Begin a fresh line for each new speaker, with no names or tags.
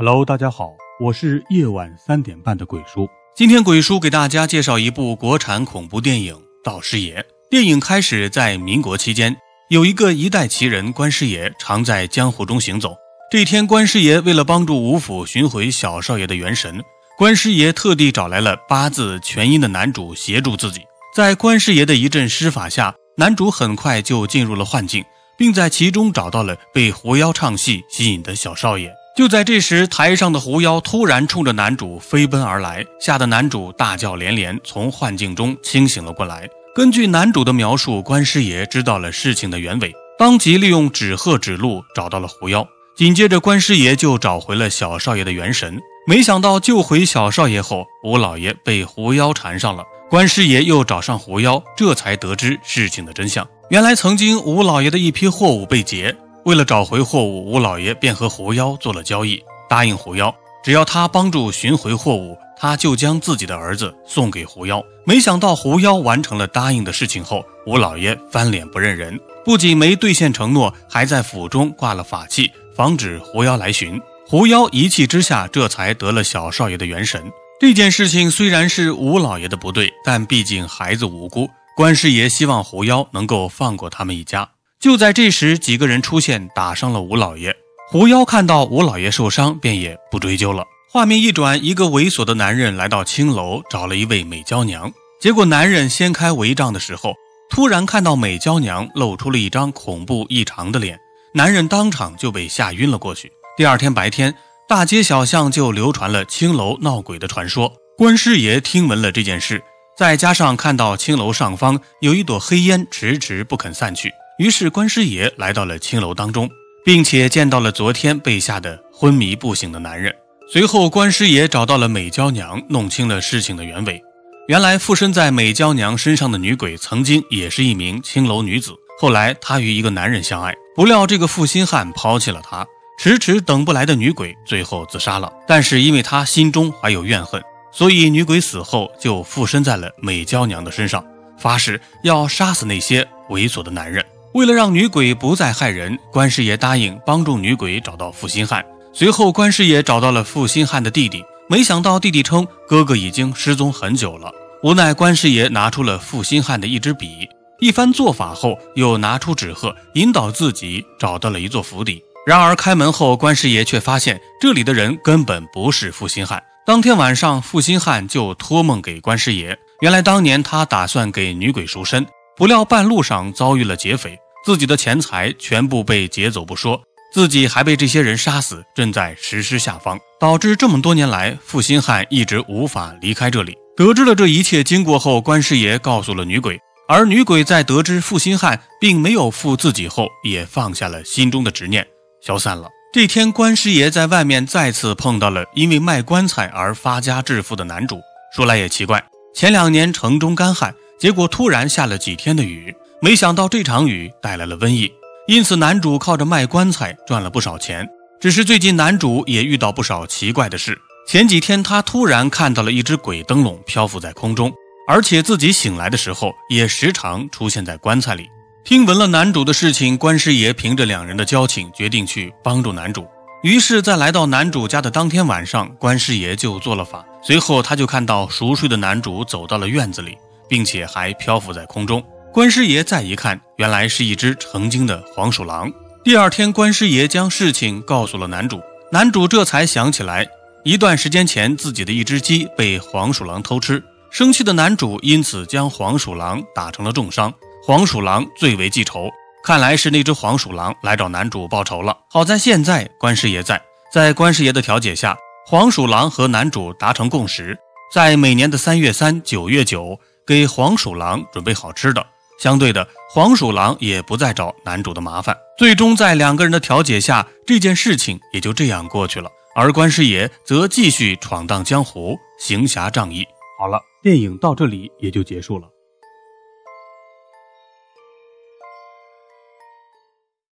Hello，大家好，我是夜晚三点半的鬼叔。
今天鬼叔给大家介绍一部国产恐怖电影《道师爷》。电影开始在民国期间，有一个一代奇人关师爷常在江湖中行走。这天，关师爷为了帮助吴府寻回小少爷的元神，关师爷特地找来了八字全阴的男主协助自己。在关师爷的一阵施法下，男主很快就进入了幻境，并在其中找到了被狐妖唱戏吸引的小少爷。就在这时，台上的狐妖突然冲着男主飞奔而来，吓得男主大叫连连，从幻境中清醒了过来。根据男主的描述，关师爷知道了事情的原委，当即利用纸鹤指路找到了狐妖。紧接着，关师爷就找回了小少爷的元神。没想到救回小少爷后，吴老爷被狐妖缠上了。关师爷又找上狐妖，这才得知事情的真相。原来，曾经吴老爷的一批货物被劫。为了找回货物，吴老爷便和狐妖做了交易，答应狐妖，只要他帮助寻回货物，他就将自己的儿子送给狐妖。没想到狐妖完成了答应的事情后，吴老爷翻脸不认人，不仅没兑现承诺，还在府中挂了法器，防止狐妖来寻。狐妖一气之下，这才得了小少爷的元神。这件事情虽然是吴老爷的不对，但毕竟孩子无辜，关师爷希望狐妖能够放过他们一家。就在这时，几个人出现，打伤了吴老爷。狐妖看到吴老爷受伤，便也不追究了。画面一转，一个猥琐的男人来到青楼，找了一位美娇娘。结果，男人掀开帷帐的时候，突然看到美娇娘露出了一张恐怖异常的脸，男人当场就被吓晕了过去。第二天白天，大街小巷就流传了青楼闹鬼的传说。关师爷听闻了这件事，再加上看到青楼上方有一朵黑烟迟迟不肯散去。于是，关师爷来到了青楼当中，并且见到了昨天被吓得昏迷不醒的男人。随后，关师爷找到了美娇娘，弄清了事情的原委。原来，附身在美娇娘身上的女鬼曾经也是一名青楼女子。后来，她与一个男人相爱，不料这个负心汉抛弃了她，迟迟等不来的女鬼最后自杀了。但是，因为她心中怀有怨恨，所以女鬼死后就附身在了美娇娘的身上，发誓要杀死那些猥琐的男人。为了让女鬼不再害人，关师爷答应帮助女鬼找到负心汉。随后，关师爷找到了负心汉的弟弟，没想到弟弟称哥哥已经失踪很久了。无奈，关师爷拿出了负心汉的一支笔，一番做法后，又拿出纸鹤引导自己找到了一座府邸。然而，开门后，关师爷却发现这里的人根本不是负心汉。当天晚上，负心汉就托梦给关师爷，原来当年他打算给女鬼赎身。不料半路上遭遇了劫匪，自己的钱财全部被劫走不说，自己还被这些人杀死，正在实施下方，导致这么多年来负心汉一直无法离开这里。得知了这一切经过后，关师爷告诉了女鬼，而女鬼在得知负心汉并没有负自己后，也放下了心中的执念，消散了。这天，关师爷在外面再次碰到了因为卖棺材而发家致富的男主。说来也奇怪，前两年城中干旱。结果突然下了几天的雨，没想到这场雨带来了瘟疫，因此男主靠着卖棺材赚了不少钱。只是最近男主也遇到不少奇怪的事。前几天他突然看到了一只鬼灯笼漂浮在空中，而且自己醒来的时候也时常出现在棺材里。听闻了男主的事情，关师爷凭着两人的交情，决定去帮助男主。于是，在来到男主家的当天晚上，关师爷就做了法。随后，他就看到熟睡的男主走到了院子里。并且还漂浮在空中。关师爷再一看，原来是一只成精的黄鼠狼。第二天，关师爷将事情告诉了男主，男主这才想起来，一段时间前自己的一只鸡被黄鼠狼偷吃，生气的男主因此将黄鼠狼打成了重伤。黄鼠狼最为记仇，看来是那只黄鼠狼来找男主报仇了。好在现在关师爷在，在关师爷的调解下，黄鼠狼和男主达成共识，在每年的三月三、九月九。给黄鼠狼准备好吃的，相对的，黄鼠狼也不再找男主的麻烦。最终，在两个人的调解下，这件事情也就这样过去了。而关师爷则继续闯荡江湖，行侠仗义。
好了，电影到这里也就结束了。